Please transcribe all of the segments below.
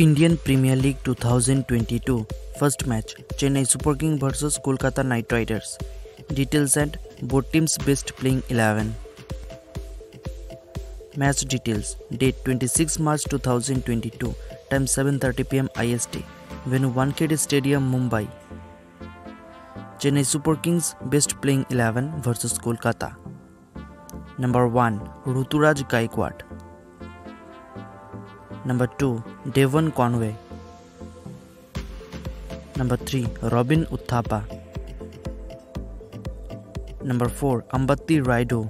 Indian Premier League 2022 first match Chennai Super King versus Kolkata Knight Riders details and both teams best playing 11 match details date 26 March 2022 time 7:30 PM IST venue Wankhede stadium Mumbai Chennai Super Kings best playing 11 versus Kolkata number one Ruturaj Gaikwad number two Devon Conway number three Robin Uthappa number four Ambati Rayudu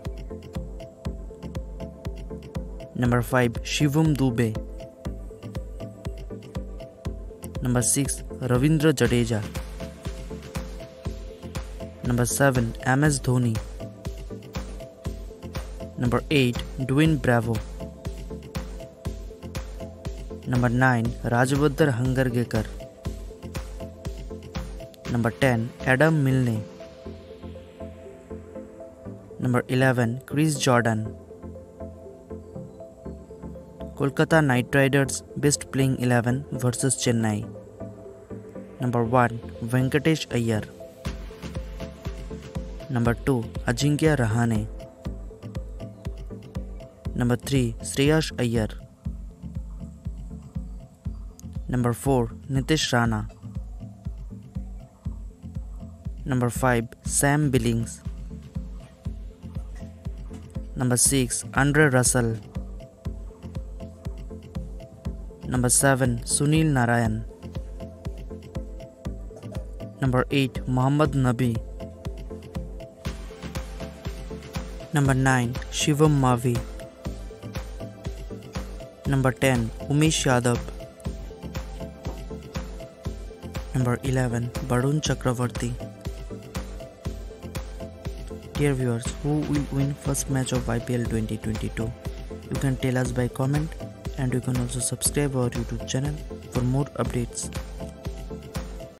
number five Shivam Dube number six Ravindra Jadeja number seven M S Dhoni number eight Dwayne Bravo number nine Rajvardhan Hangargekar number ten Adam Milne number eleven Chris Jordan Kolkata Knight Riders best playing eleven versus Chennai number one Venkatesh Iyer number two Ajinkya Rahane number three Shreyas Iyer Number 4 Nitish Rana Number 5 Sam Billings Number 6 Andre Russell Number 7 Sunil Narayan Number 8 Muhammad Nabi Number 9 Shivam Mavi Number 10 Umesh Yadav Number 11 Barun Chakravarti Dear viewers, who will win first match of IPL 2022? You can tell us by comment and you can also subscribe our YouTube channel for more updates.